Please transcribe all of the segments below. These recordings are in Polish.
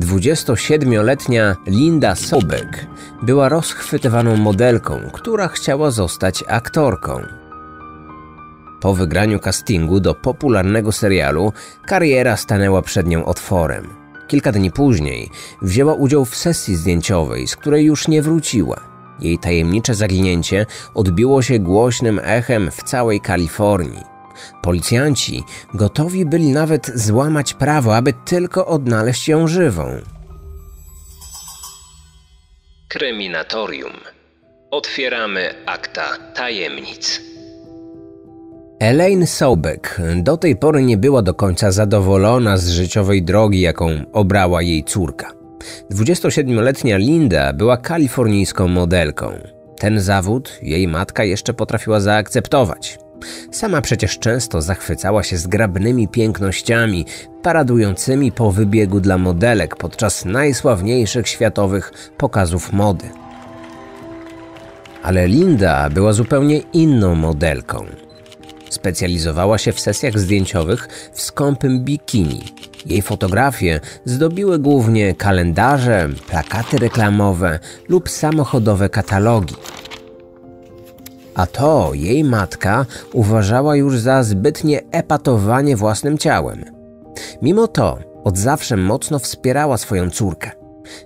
27-letnia Linda Sobek była rozchwytywaną modelką, która chciała zostać aktorką. Po wygraniu castingu do popularnego serialu kariera stanęła przed nią otworem. Kilka dni później wzięła udział w sesji zdjęciowej, z której już nie wróciła. Jej tajemnicze zaginięcie odbiło się głośnym echem w całej Kalifornii. Policjanci gotowi byli nawet złamać prawo, aby tylko odnaleźć ją żywą. Kryminatorium. Otwieramy akta tajemnic. Elaine Sobek do tej pory nie była do końca zadowolona z życiowej drogi, jaką obrała jej córka. 27-letnia Linda była kalifornijską modelką. Ten zawód jej matka jeszcze potrafiła zaakceptować. Sama przecież często zachwycała się zgrabnymi pięknościami, paradującymi po wybiegu dla modelek podczas najsławniejszych światowych pokazów mody. Ale Linda była zupełnie inną modelką. Specjalizowała się w sesjach zdjęciowych w skąpym bikini. Jej fotografie zdobiły głównie kalendarze, plakaty reklamowe lub samochodowe katalogi. A to jej matka uważała już za zbytnie epatowanie własnym ciałem. Mimo to od zawsze mocno wspierała swoją córkę.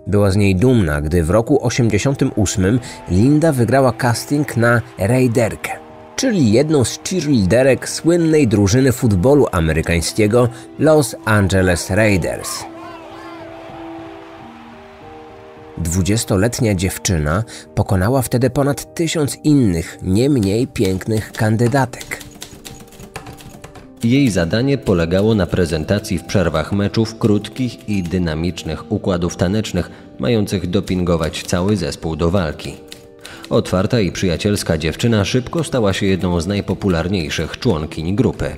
Była z niej dumna, gdy w roku 88 Linda wygrała casting na Raiderkę czyli jedną z cheerleaderek słynnej drużyny futbolu amerykańskiego Los Angeles Raiders. Dwudziestoletnia dziewczyna pokonała wtedy ponad tysiąc innych, nie mniej pięknych kandydatek. Jej zadanie polegało na prezentacji w przerwach meczów krótkich i dynamicznych układów tanecznych, mających dopingować cały zespół do walki. Otwarta i przyjacielska dziewczyna szybko stała się jedną z najpopularniejszych członkiń grupy.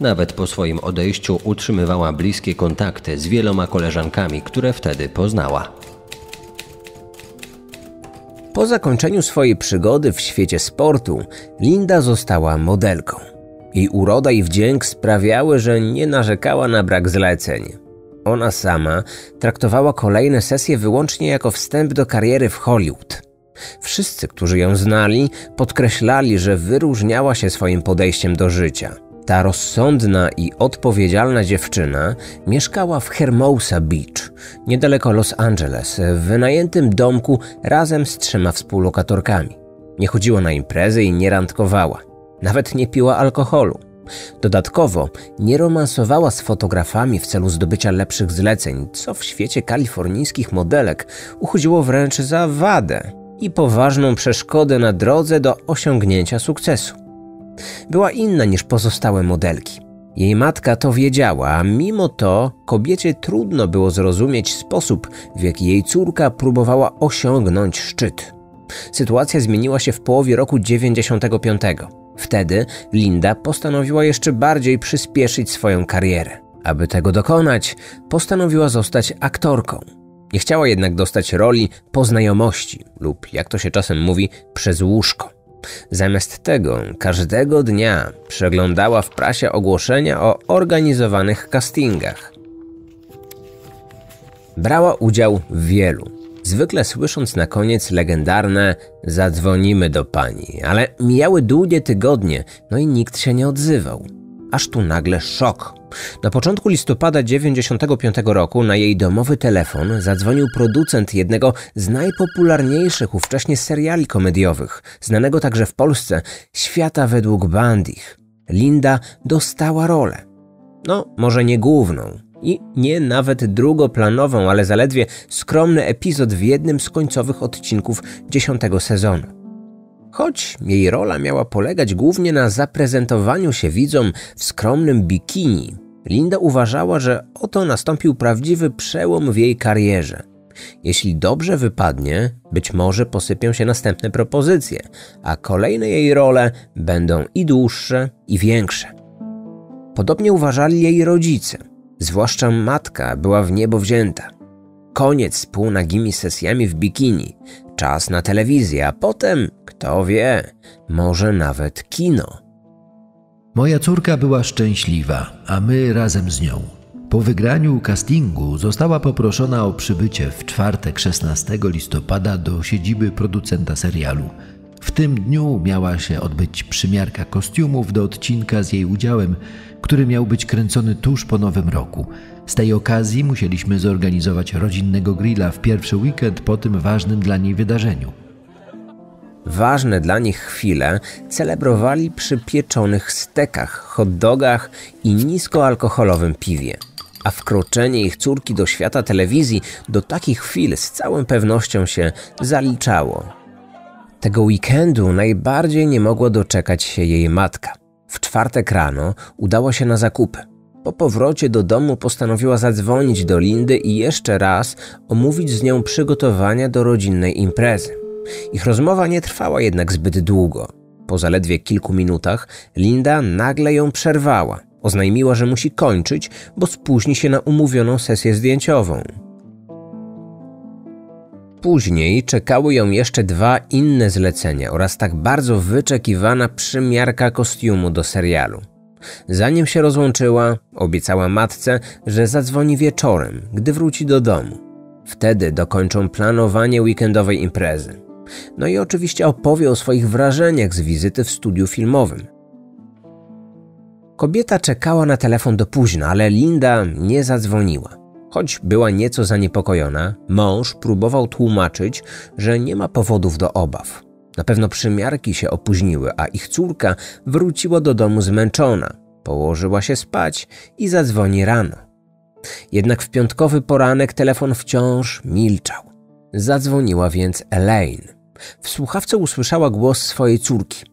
Nawet po swoim odejściu utrzymywała bliskie kontakty z wieloma koleżankami, które wtedy poznała. Po zakończeniu swojej przygody w świecie sportu, Linda została modelką. Jej uroda i wdzięk sprawiały, że nie narzekała na brak zleceń. Ona sama traktowała kolejne sesje wyłącznie jako wstęp do kariery w Hollywood. Wszyscy, którzy ją znali, podkreślali, że wyróżniała się swoim podejściem do życia. Ta rozsądna i odpowiedzialna dziewczyna mieszkała w Hermosa Beach, niedaleko Los Angeles, w wynajętym domku razem z trzema współlokatorkami. Nie chodziła na imprezy i nie randkowała. Nawet nie piła alkoholu. Dodatkowo nie romansowała z fotografami w celu zdobycia lepszych zleceń, co w świecie kalifornijskich modelek uchodziło wręcz za wadę i poważną przeszkodę na drodze do osiągnięcia sukcesu. Była inna niż pozostałe modelki. Jej matka to wiedziała, a mimo to kobiecie trudno było zrozumieć sposób, w jaki jej córka próbowała osiągnąć szczyt. Sytuacja zmieniła się w połowie roku 95. Wtedy Linda postanowiła jeszcze bardziej przyspieszyć swoją karierę. Aby tego dokonać, postanowiła zostać aktorką. Nie chciała jednak dostać roli po znajomości lub, jak to się czasem mówi, przez łóżko. Zamiast tego każdego dnia przeglądała w prasie ogłoszenia o organizowanych castingach. Brała udział w wielu, zwykle słysząc na koniec legendarne zadzwonimy do pani, ale mijały długie tygodnie, no i nikt się nie odzywał. Aż tu nagle szok. Na początku listopada 1995 roku na jej domowy telefon zadzwonił producent jednego z najpopularniejszych ówcześnie seriali komediowych, znanego także w Polsce Świata według Bandich. Linda dostała rolę. No, może nie główną, i nie nawet drugoplanową, ale zaledwie skromny epizod w jednym z końcowych odcinków dziesiątego sezonu. Choć jej rola miała polegać głównie na zaprezentowaniu się widzom w skromnym bikini, Linda uważała, że oto nastąpił prawdziwy przełom w jej karierze. Jeśli dobrze wypadnie, być może posypią się następne propozycje, a kolejne jej role będą i dłuższe, i większe. Podobnie uważali jej rodzice, zwłaszcza matka była w niebo wzięta. Koniec z półnagimi sesjami w bikini, czas na telewizję, a potem, kto wie, może nawet kino. Moja córka była szczęśliwa, a my razem z nią. Po wygraniu castingu została poproszona o przybycie w czwartek 16 listopada do siedziby producenta serialu. W tym dniu miała się odbyć przymiarka kostiumów do odcinka z jej udziałem, który miał być kręcony tuż po Nowym Roku. Z tej okazji musieliśmy zorganizować rodzinnego grilla w pierwszy weekend po tym ważnym dla niej wydarzeniu. Ważne dla nich chwile celebrowali przy pieczonych stekach, hot dogach i niskoalkoholowym piwie. A wkroczenie ich córki do świata telewizji do takich chwil z całą pewnością się zaliczało. Tego weekendu najbardziej nie mogła doczekać się jej matka. W czwartek rano udała się na zakupy. Po powrocie do domu postanowiła zadzwonić do Lindy i jeszcze raz omówić z nią przygotowania do rodzinnej imprezy. Ich rozmowa nie trwała jednak zbyt długo. Po zaledwie kilku minutach Linda nagle ją przerwała. Oznajmiła, że musi kończyć, bo spóźni się na umówioną sesję zdjęciową. Później czekały ją jeszcze dwa inne zlecenia oraz tak bardzo wyczekiwana przymiarka kostiumu do serialu. Zanim się rozłączyła, obiecała matce, że zadzwoni wieczorem, gdy wróci do domu. Wtedy dokończą planowanie weekendowej imprezy. No i oczywiście opowie o swoich wrażeniach z wizyty w studiu filmowym. Kobieta czekała na telefon do późna, ale Linda nie zadzwoniła. Choć była nieco zaniepokojona, mąż próbował tłumaczyć, że nie ma powodów do obaw. Na pewno przymiarki się opóźniły, a ich córka wróciła do domu zmęczona, położyła się spać i zadzwoni rano. Jednak w piątkowy poranek telefon wciąż milczał. Zadzwoniła więc Elaine. W słuchawce usłyszała głos swojej córki,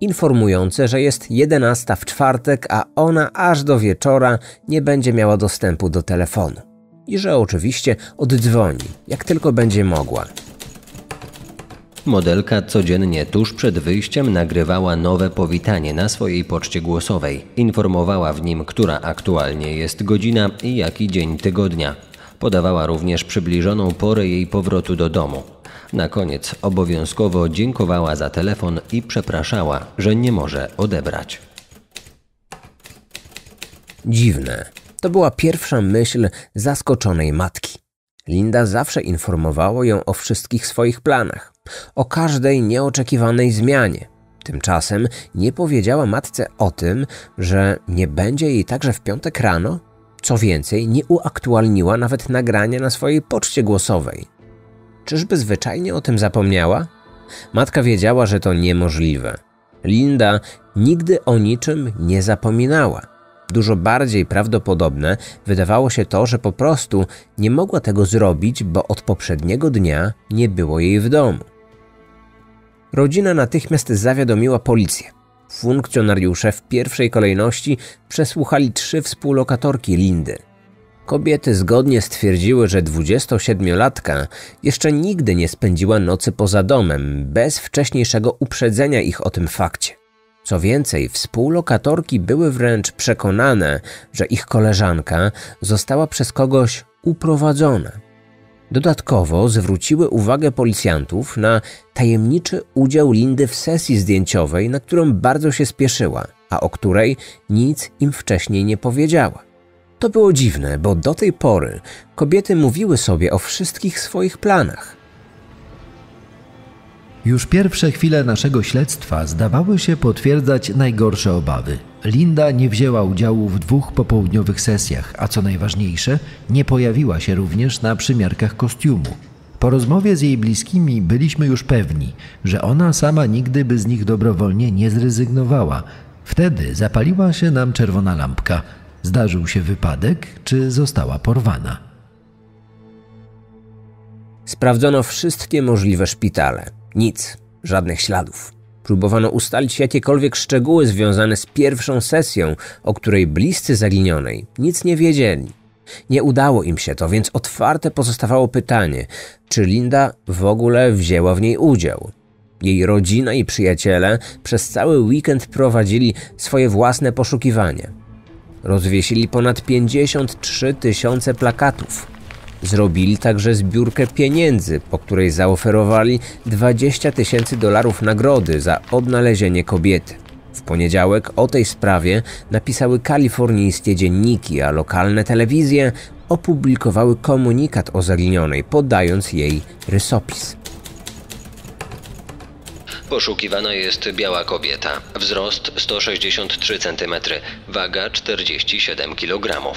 informujące, że jest jedenasta w czwartek, a ona aż do wieczora nie będzie miała dostępu do telefonu. I że oczywiście oddzwoni, jak tylko będzie mogła. Modelka codziennie tuż przed wyjściem nagrywała nowe powitanie na swojej poczcie głosowej. Informowała w nim, która aktualnie jest godzina i jaki dzień tygodnia. Podawała również przybliżoną porę jej powrotu do domu. Na koniec obowiązkowo dziękowała za telefon i przepraszała, że nie może odebrać. Dziwne. To była pierwsza myśl zaskoczonej matki. Linda zawsze informowała ją o wszystkich swoich planach, o każdej nieoczekiwanej zmianie. Tymczasem nie powiedziała matce o tym, że nie będzie jej także w piątek rano. Co więcej, nie uaktualniła nawet nagrania na swojej poczcie głosowej. Czyżby zwyczajnie o tym zapomniała? Matka wiedziała, że to niemożliwe. Linda nigdy o niczym nie zapominała. Dużo bardziej prawdopodobne wydawało się to, że po prostu nie mogła tego zrobić, bo od poprzedniego dnia nie było jej w domu. Rodzina natychmiast zawiadomiła policję. Funkcjonariusze w pierwszej kolejności przesłuchali trzy współlokatorki Lindy – Kobiety zgodnie stwierdziły, że 27-latka jeszcze nigdy nie spędziła nocy poza domem, bez wcześniejszego uprzedzenia ich o tym fakcie. Co więcej, współlokatorki były wręcz przekonane, że ich koleżanka została przez kogoś uprowadzona. Dodatkowo zwróciły uwagę policjantów na tajemniczy udział Lindy w sesji zdjęciowej, na którą bardzo się spieszyła, a o której nic im wcześniej nie powiedziała. To było dziwne, bo do tej pory kobiety mówiły sobie o wszystkich swoich planach. Już pierwsze chwile naszego śledztwa zdawały się potwierdzać najgorsze obawy. Linda nie wzięła udziału w dwóch popołudniowych sesjach, a co najważniejsze, nie pojawiła się również na przymiarkach kostiumu. Po rozmowie z jej bliskimi byliśmy już pewni, że ona sama nigdy by z nich dobrowolnie nie zrezygnowała. Wtedy zapaliła się nam czerwona lampka – Zdarzył się wypadek, czy została porwana? Sprawdzono wszystkie możliwe szpitale. Nic, żadnych śladów. Próbowano ustalić jakiekolwiek szczegóły związane z pierwszą sesją, o której bliscy zaginionej nic nie wiedzieli. Nie udało im się to, więc otwarte pozostawało pytanie, czy Linda w ogóle wzięła w niej udział. Jej rodzina i przyjaciele przez cały weekend prowadzili swoje własne poszukiwania. Rozwiesili ponad 53 tysiące plakatów. Zrobili także zbiórkę pieniędzy, po której zaoferowali 20 tysięcy dolarów nagrody za odnalezienie kobiety. W poniedziałek o tej sprawie napisały kalifornijskie dzienniki, a lokalne telewizje opublikowały komunikat o zaginionej, podając jej rysopis. Poszukiwana jest biała kobieta. Wzrost 163 cm, waga 47 kg.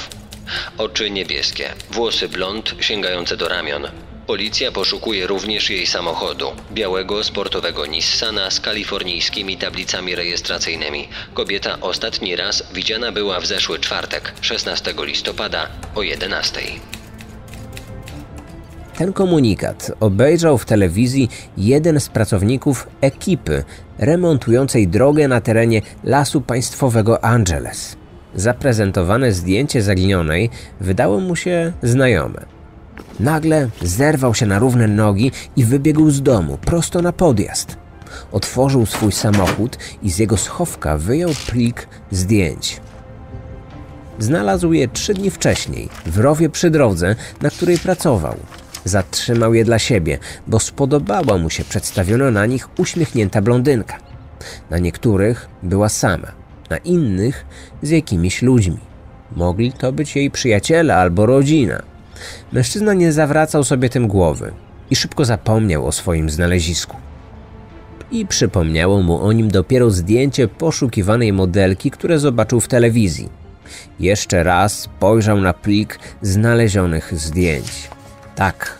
Oczy niebieskie, włosy blond sięgające do ramion. Policja poszukuje również jej samochodu, białego sportowego Nissana z kalifornijskimi tablicami rejestracyjnymi. Kobieta ostatni raz widziana była w zeszły czwartek, 16 listopada o 11. Ten komunikat obejrzał w telewizji jeden z pracowników ekipy remontującej drogę na terenie Lasu Państwowego Angeles. Zaprezentowane zdjęcie zaginionej wydało mu się znajome. Nagle zerwał się na równe nogi i wybiegł z domu, prosto na podjazd. Otworzył swój samochód i z jego schowka wyjął plik zdjęć. Znalazł je trzy dni wcześniej, w rowie przy drodze, na której pracował. Zatrzymał je dla siebie, bo spodobała mu się przedstawiona na nich uśmiechnięta blondynka. Na niektórych była sama, na innych z jakimiś ludźmi. Mogli to być jej przyjaciele albo rodzina. Mężczyzna nie zawracał sobie tym głowy i szybko zapomniał o swoim znalezisku. I przypomniało mu o nim dopiero zdjęcie poszukiwanej modelki, które zobaczył w telewizji. Jeszcze raz spojrzał na plik znalezionych zdjęć. Tak,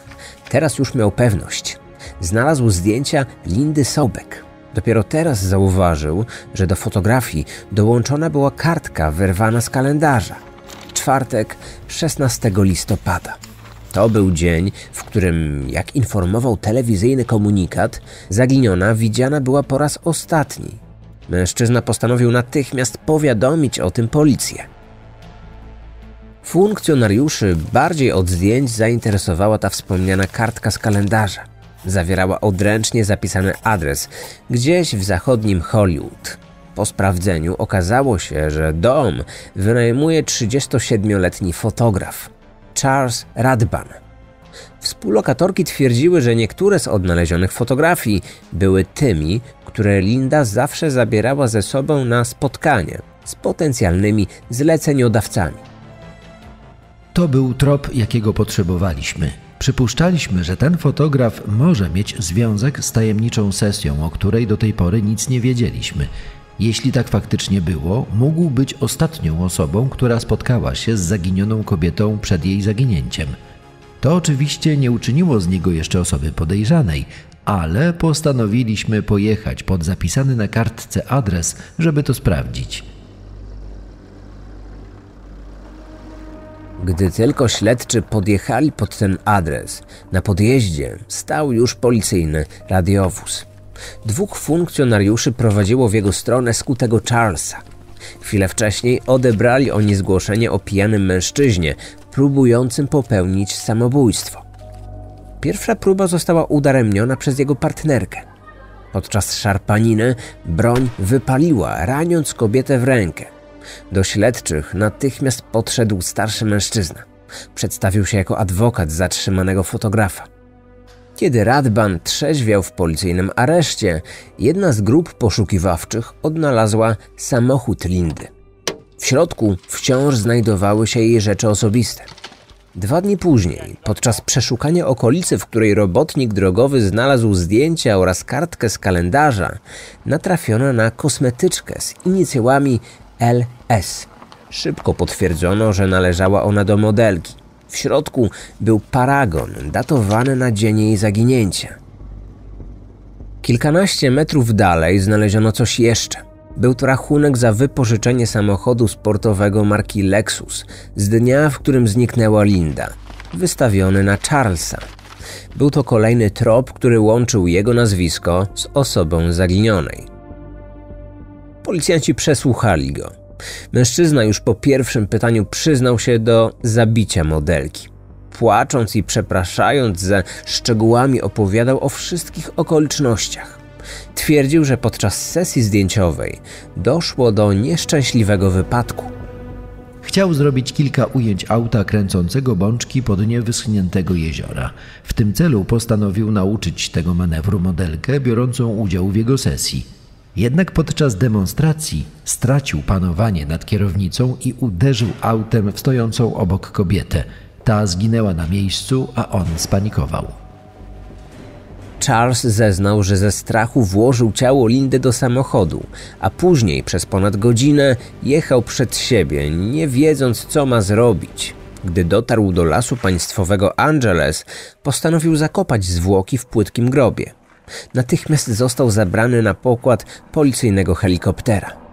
teraz już miał pewność. Znalazł zdjęcia Lindy Sobek. Dopiero teraz zauważył, że do fotografii dołączona była kartka wyrwana z kalendarza. Czwartek, 16 listopada. To był dzień, w którym, jak informował telewizyjny komunikat, zaginiona widziana była po raz ostatni. Mężczyzna postanowił natychmiast powiadomić o tym policję. Funkcjonariuszy bardziej od zdjęć zainteresowała ta wspomniana kartka z kalendarza. Zawierała odręcznie zapisany adres gdzieś w zachodnim Hollywood. Po sprawdzeniu okazało się, że dom wynajmuje 37-letni fotograf Charles Radban. Współlokatorki twierdziły, że niektóre z odnalezionych fotografii były tymi, które Linda zawsze zabierała ze sobą na spotkanie z potencjalnymi zleceniodawcami. To był trop, jakiego potrzebowaliśmy. Przypuszczaliśmy, że ten fotograf może mieć związek z tajemniczą sesją, o której do tej pory nic nie wiedzieliśmy. Jeśli tak faktycznie było, mógł być ostatnią osobą, która spotkała się z zaginioną kobietą przed jej zaginięciem. To oczywiście nie uczyniło z niego jeszcze osoby podejrzanej, ale postanowiliśmy pojechać pod zapisany na kartce adres, żeby to sprawdzić. Gdy tylko śledczy podjechali pod ten adres, na podjeździe stał już policyjny radiowóz. Dwóch funkcjonariuszy prowadziło w jego stronę skutego Charlesa. Chwilę wcześniej odebrali oni zgłoszenie o pijanym mężczyźnie próbującym popełnić samobójstwo. Pierwsza próba została udaremniona przez jego partnerkę. Podczas szarpaniny broń wypaliła, raniąc kobietę w rękę. Do śledczych natychmiast podszedł starszy mężczyzna. Przedstawił się jako adwokat zatrzymanego fotografa. Kiedy Radban trzeźwiał w policyjnym areszcie, jedna z grup poszukiwawczych odnalazła samochód Lindy. W środku wciąż znajdowały się jej rzeczy osobiste. Dwa dni później, podczas przeszukania okolicy, w której robotnik drogowy znalazł zdjęcia oraz kartkę z kalendarza, natrafiono na kosmetyczkę z inicjałami LS. Szybko potwierdzono, że należała ona do modelki. W środku był paragon datowany na dzień jej zaginięcia. Kilkanaście metrów dalej znaleziono coś jeszcze. Był to rachunek za wypożyczenie samochodu sportowego marki Lexus z dnia, w którym zniknęła Linda, wystawiony na Charlesa. Był to kolejny trop, który łączył jego nazwisko z osobą zaginionej. Policjanci przesłuchali go. Mężczyzna już po pierwszym pytaniu przyznał się do zabicia modelki. Płacząc i przepraszając za szczegółami, opowiadał o wszystkich okolicznościach. Twierdził, że podczas sesji zdjęciowej doszło do nieszczęśliwego wypadku. Chciał zrobić kilka ujęć auta kręcącego bączki po dnie wyschniętego jeziora. W tym celu postanowił nauczyć tego manewru modelkę biorącą udział w jego sesji. Jednak podczas demonstracji stracił panowanie nad kierownicą i uderzył autem w stojącą obok kobietę. Ta zginęła na miejscu, a on spanikował. Charles zeznał, że ze strachu włożył ciało Lindy do samochodu, a później przez ponad godzinę jechał przed siebie, nie wiedząc co ma zrobić. Gdy dotarł do lasu państwowego Angeles, postanowił zakopać zwłoki w płytkim grobie. Natychmiast został zabrany na pokład policyjnego helikoptera.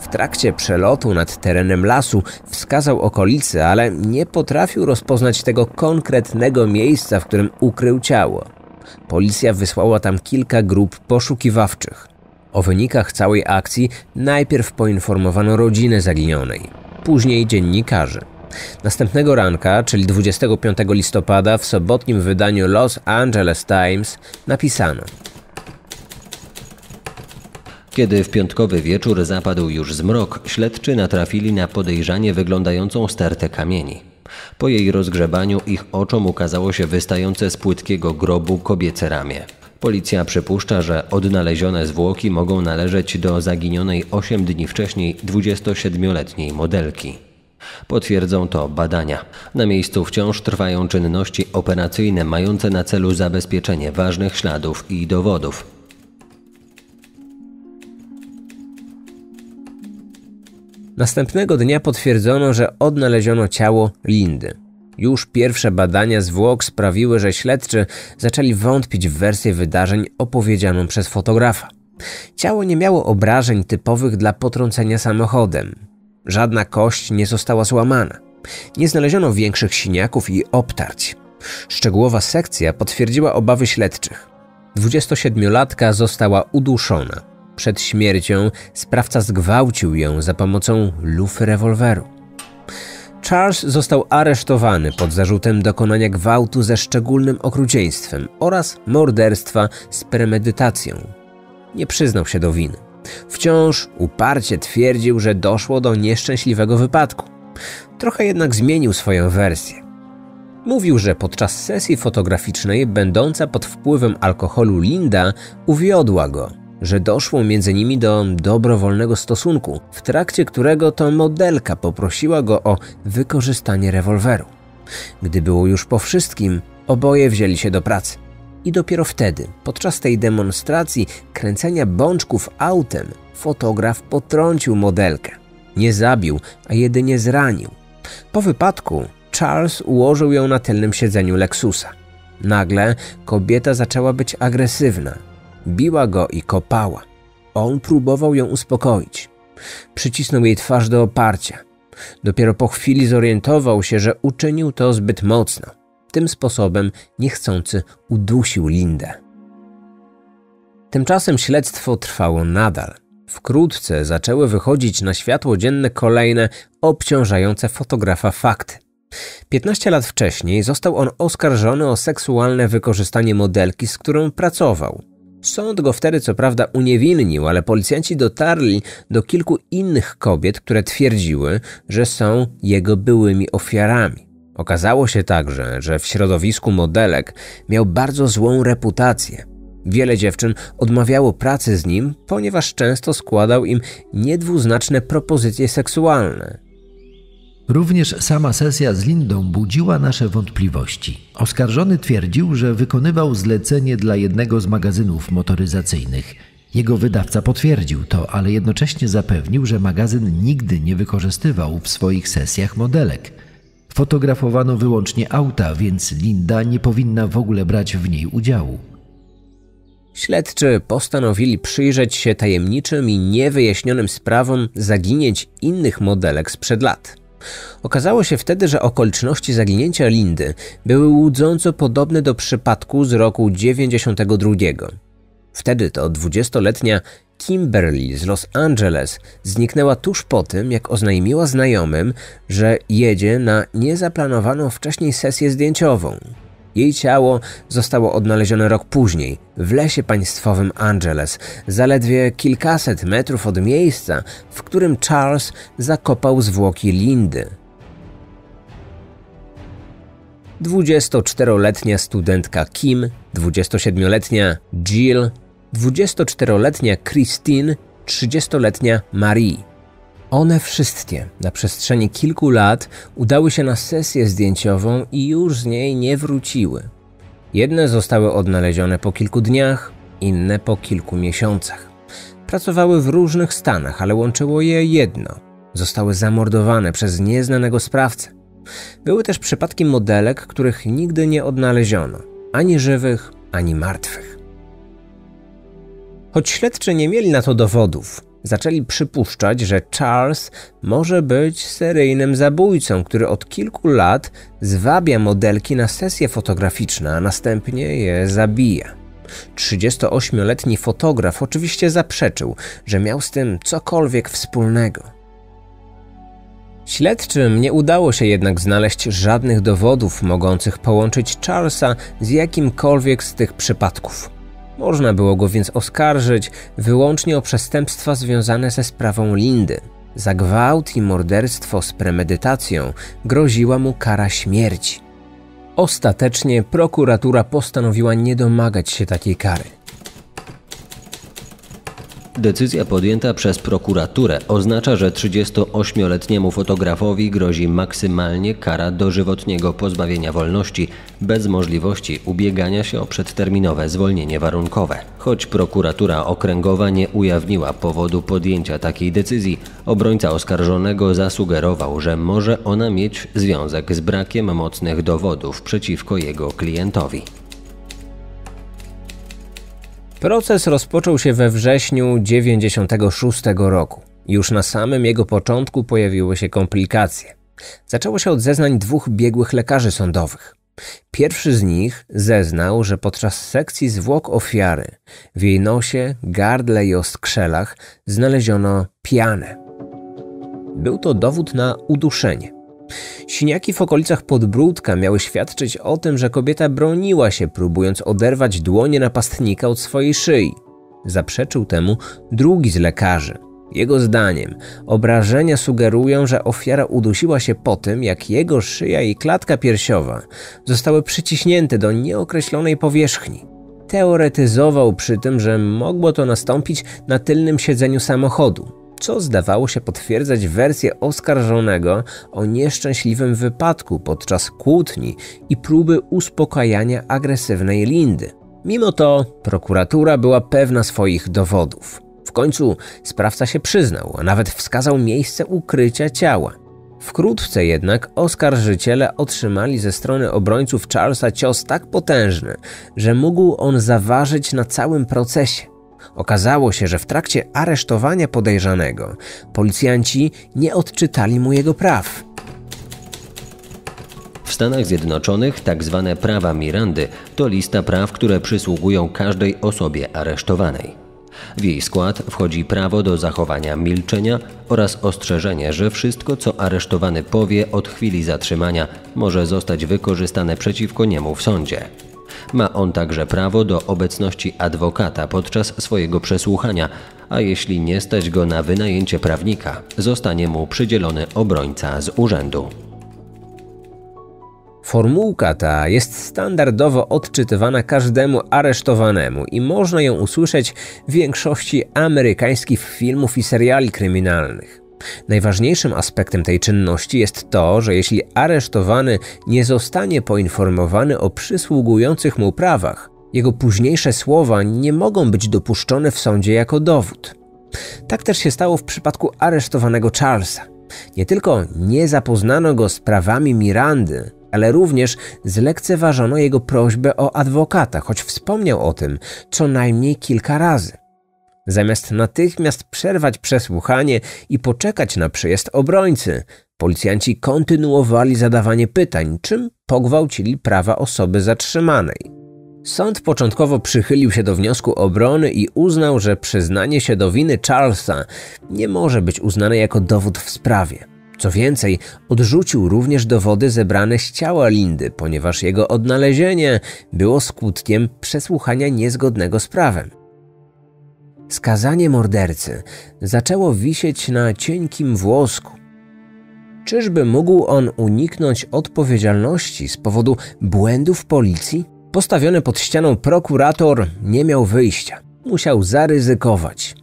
W trakcie przelotu nad terenem lasu wskazał okolice, ale nie potrafił rozpoznać tego konkretnego miejsca, w którym ukrył ciało. Policja wysłała tam kilka grup poszukiwawczych. O wynikach całej akcji najpierw poinformowano rodzinę zaginionej, później dziennikarzy. Następnego ranka, czyli 25 listopada, w sobotnim wydaniu Los Angeles Times napisano: Kiedy w piątkowy wieczór zapadł już zmrok, śledczy natrafili na podejrzanie wyglądającą stertę kamieni. Po jej rozgrzebaniu ich oczom ukazało się wystające z płytkiego grobu kobiece ramię. Policja przypuszcza, że odnalezione zwłoki mogą należeć do zaginionej 8 dni wcześniej 27-letniej modelki. Potwierdzą to badania. Na miejscu wciąż trwają czynności operacyjne mające na celu zabezpieczenie ważnych śladów i dowodów. Następnego dnia potwierdzono, że odnaleziono ciało Lindy. Już pierwsze badania zwłok sprawiły, że śledczy zaczęli wątpić w wersję wydarzeń opowiedzianą przez fotografa. Ciało nie miało obrażeń typowych dla potrącenia samochodem. Żadna kość nie została złamana. Nie znaleziono większych siniaków i obtarć. Szczegółowa sekcja potwierdziła obawy śledczych. 27-latka została uduszona. Przed śmiercią sprawca zgwałcił ją za pomocą lufy rewolweru. Charles został aresztowany pod zarzutem dokonania gwałtu ze szczególnym okrucieństwem oraz morderstwa z premedytacją. Nie przyznał się do winy. Wciąż uparcie twierdził, że doszło do nieszczęśliwego wypadku. Trochę jednak zmienił swoją wersję. Mówił, że podczas sesji fotograficznej, będąca pod wpływem alkoholu Linda, uwiodła go, że doszło między nimi do dobrowolnego stosunku, w trakcie którego to modelka poprosiła go o wykorzystanie rewolweru. Gdy było już po wszystkim, oboje wzięli się do pracy. I dopiero wtedy, podczas tej demonstracji kręcenia bączków autem, fotograf potrącił modelkę. Nie zabił, a jedynie zranił. Po wypadku Charles ułożył ją na tylnym siedzeniu Lexusa. Nagle kobieta zaczęła być agresywna. Biła go i kopała. On próbował ją uspokoić. Przycisnął jej twarz do oparcia. Dopiero po chwili zorientował się, że uczynił to zbyt mocno. Tym sposobem niechcący udusił Lindę. Tymczasem śledztwo trwało nadal. Wkrótce zaczęły wychodzić na światło dzienne kolejne obciążające fotografa fakty. 15 lat wcześniej został on oskarżony o seksualne wykorzystanie modelki, z którą pracował. Sąd go wtedy co prawda uniewinnił, ale policjanci dotarli do kilku innych kobiet, które twierdziły, że są jego byłymi ofiarami. Okazało się także, że w środowisku modelek miał bardzo złą reputację. Wiele dziewczyn odmawiało pracy z nim, ponieważ często składał im niedwuznaczne propozycje seksualne. Również sama sesja z Lindą budziła nasze wątpliwości. Oskarżony twierdził, że wykonywał zlecenie dla jednego z magazynów motoryzacyjnych. Jego wydawca potwierdził to, ale jednocześnie zapewnił, że magazyn nigdy nie wykorzystywał w swoich sesjach modelek. Fotografowano wyłącznie auta, więc Linda nie powinna w ogóle brać w niej udziału. Śledczy postanowili przyjrzeć się tajemniczym i niewyjaśnionym sprawom zaginięć innych modelek sprzed lat. Okazało się wtedy, że okoliczności zaginięcia Lindy były łudząco podobne do przypadku z roku 92. Wtedy to dwudziestoletnia Kimberly z Los Angeles zniknęła tuż po tym, jak oznajmiła znajomym, że jedzie na niezaplanowaną wcześniej sesję zdjęciową. Jej ciało zostało odnalezione rok później w lesie państwowym Angeles, zaledwie kilkaset metrów od miejsca, w którym Charles zakopał zwłoki Lindy. 24-letnia studentka Kim, 27-letnia Jill 24-letnia Christine, 30-letnia Marie. One wszystkie na przestrzeni kilku lat udały się na sesję zdjęciową i już z niej nie wróciły. Jedne zostały odnalezione po kilku dniach, inne po kilku miesiącach. Pracowały w różnych stanach, ale łączyło je jedno: zostały zamordowane przez nieznanego sprawcę. Były też przypadki modelek, których nigdy nie odnaleziono ani żywych, ani martwych. Choć śledczy nie mieli na to dowodów, zaczęli przypuszczać, że Charles może być seryjnym zabójcą, który od kilku lat zwabia modelki na sesje fotograficzne, a następnie je zabija. 38-letni fotograf oczywiście zaprzeczył, że miał z tym cokolwiek wspólnego. Śledczym nie udało się jednak znaleźć żadnych dowodów mogących połączyć Charlesa z jakimkolwiek z tych przypadków. Można było go więc oskarżyć wyłącznie o przestępstwa związane ze sprawą Lindy. Za gwałt i morderstwo z premedytacją groziła mu kara śmierci. Ostatecznie prokuratura postanowiła nie domagać się takiej kary. Decyzja podjęta przez prokuraturę oznacza, że 38-letniemu fotografowi grozi maksymalnie kara dożywotniego pozbawienia wolności bez możliwości ubiegania się o przedterminowe zwolnienie warunkowe. Choć prokuratura okręgowa nie ujawniła powodu podjęcia takiej decyzji, obrońca oskarżonego zasugerował, że może ona mieć związek z brakiem mocnych dowodów przeciwko jego klientowi. Proces rozpoczął się we wrześniu 1996 roku. Już na samym jego początku pojawiły się komplikacje. Zaczęło się od zeznań dwóch biegłych lekarzy sądowych. Pierwszy z nich zeznał, że podczas sekcji zwłok ofiary w jej nosie, gardle i oskrzelach znaleziono pianę. Był to dowód na uduszenie. Siniaki w okolicach podbródka miały świadczyć o tym, że kobieta broniła się, próbując oderwać dłonie napastnika od swojej szyi. Zaprzeczył temu drugi z lekarzy. Jego zdaniem obrażenia sugerują, że ofiara udusiła się po tym, jak jego szyja i klatka piersiowa zostały przyciśnięte do nieokreślonej powierzchni. Teoretyzował przy tym, że mogło to nastąpić na tylnym siedzeniu samochodu co zdawało się potwierdzać wersję oskarżonego o nieszczęśliwym wypadku podczas kłótni i próby uspokajania agresywnej Lindy. Mimo to prokuratura była pewna swoich dowodów. W końcu sprawca się przyznał, a nawet wskazał miejsce ukrycia ciała. Wkrótce jednak oskarżyciele otrzymali ze strony obrońców Charlesa cios tak potężny, że mógł on zaważyć na całym procesie. Okazało się, że w trakcie aresztowania podejrzanego policjanci nie odczytali mu jego praw. W Stanach Zjednoczonych tak zwane prawa Mirandy to lista praw, które przysługują każdej osobie aresztowanej. W jej skład wchodzi prawo do zachowania milczenia oraz ostrzeżenie, że wszystko, co aresztowany powie od chwili zatrzymania, może zostać wykorzystane przeciwko niemu w sądzie. Ma on także prawo do obecności adwokata podczas swojego przesłuchania, a jeśli nie stać go na wynajęcie prawnika, zostanie mu przydzielony obrońca z urzędu. Formułka ta jest standardowo odczytywana każdemu aresztowanemu i można ją usłyszeć w większości amerykańskich filmów i seriali kryminalnych. Najważniejszym aspektem tej czynności jest to, że jeśli aresztowany nie zostanie poinformowany o przysługujących mu prawach, jego późniejsze słowa nie mogą być dopuszczone w sądzie jako dowód. Tak też się stało w przypadku aresztowanego Charlesa. Nie tylko nie zapoznano go z prawami Mirandy, ale również zlekceważono jego prośbę o adwokata, choć wspomniał o tym co najmniej kilka razy. Zamiast natychmiast przerwać przesłuchanie i poczekać na przyjazd obrońcy, policjanci kontynuowali zadawanie pytań, czym pogwałcili prawa osoby zatrzymanej. Sąd początkowo przychylił się do wniosku obrony i uznał, że przyznanie się do winy Charlesa nie może być uznane jako dowód w sprawie. Co więcej, odrzucił również dowody zebrane z ciała Lindy, ponieważ jego odnalezienie było skutkiem przesłuchania niezgodnego z prawem. Skazanie mordercy zaczęło wisieć na cienkim włosku. Czyżby mógł on uniknąć odpowiedzialności z powodu błędów policji? Postawiony pod ścianą prokurator nie miał wyjścia. musiał zaryzykować.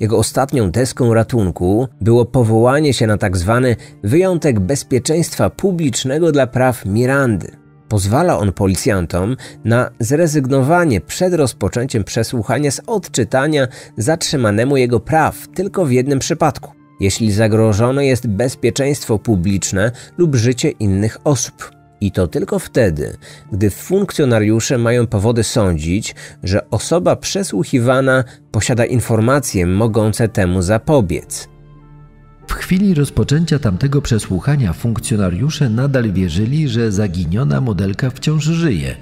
Jego ostatnią deską ratunku było powołanie się na tzw. Tak wyjątek bezpieczeństwa publicznego dla praw Mirandy. Pozwala on policjantom na zrezygnowanie przed rozpoczęciem przesłuchania z odczytania zatrzymanemu jego praw tylko w jednym przypadku jeśli zagrożone jest bezpieczeństwo publiczne lub życie innych osób. I to tylko wtedy, gdy funkcjonariusze mają powody sądzić, że osoba przesłuchiwana posiada informacje mogące temu zapobiec. W chwili rozpoczęcia tamtego przesłuchania funkcjonariusze nadal wierzyli, że zaginiona modelka wciąż żyje.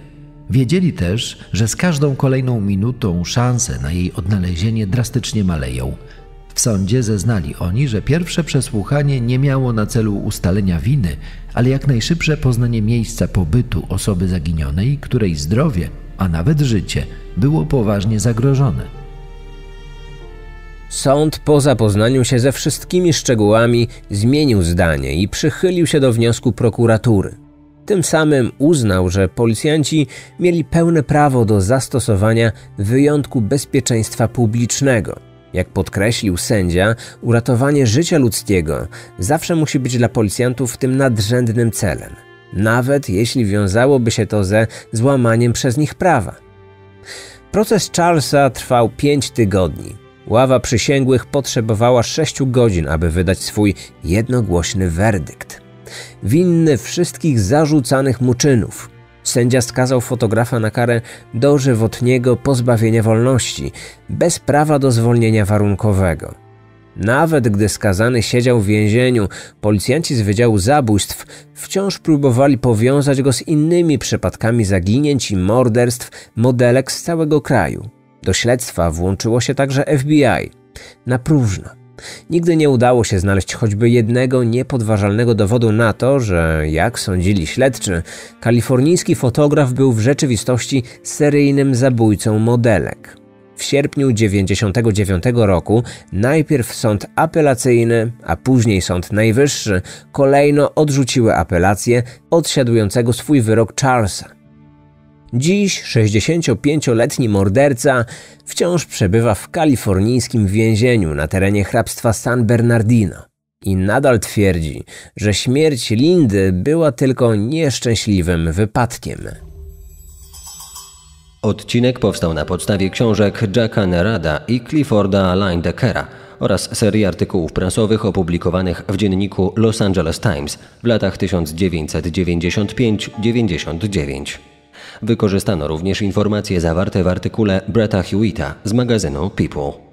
Wiedzieli też, że z każdą kolejną minutą szanse na jej odnalezienie drastycznie maleją. W sądzie zeznali oni, że pierwsze przesłuchanie nie miało na celu ustalenia winy, ale jak najszybsze poznanie miejsca pobytu osoby zaginionej, której zdrowie, a nawet życie było poważnie zagrożone. Sąd po zapoznaniu się ze wszystkimi szczegółami zmienił zdanie i przychylił się do wniosku prokuratury. Tym samym uznał, że policjanci mieli pełne prawo do zastosowania wyjątku bezpieczeństwa publicznego jak podkreślił sędzia, uratowanie życia ludzkiego zawsze musi być dla policjantów tym nadrzędnym celem, nawet jeśli wiązałoby się to ze złamaniem przez nich prawa. Proces Charlesa trwał pięć tygodni. Ława przysięgłych potrzebowała sześciu godzin, aby wydać swój jednogłośny werdykt. Winny wszystkich zarzucanych mu czynów – Sędzia skazał fotografa na karę dożywotniego pozbawienia wolności, bez prawa do zwolnienia warunkowego. Nawet gdy skazany siedział w więzieniu, policjanci z Wydziału Zabójstw wciąż próbowali powiązać go z innymi przypadkami zaginięć i morderstw modelek z całego kraju. Do śledztwa włączyło się także FBI. Na próżno. Nigdy nie udało się znaleźć choćby jednego niepodważalnego dowodu na to, że, jak sądzili śledczy, kalifornijski fotograf był w rzeczywistości seryjnym zabójcą modelek. W sierpniu 1999 roku najpierw sąd apelacyjny, a później sąd najwyższy kolejno odrzuciły apelację odsiadującego swój wyrok Charlesa. Dziś 65-letni morderca wciąż przebywa w kalifornijskim więzieniu na terenie hrabstwa San Bernardino i nadal twierdzi, że śmierć Lindy była tylko nieszczęśliwym wypadkiem. Odcinek powstał na podstawie książek Jacka Nerada i Clifforda Linedeckera oraz serii artykułów prasowych opublikowanych w dzienniku Los Angeles Times w latach 1995-99. Wykorzystano również informacje zawarte w artykule Bretta Hewita z magazynu People.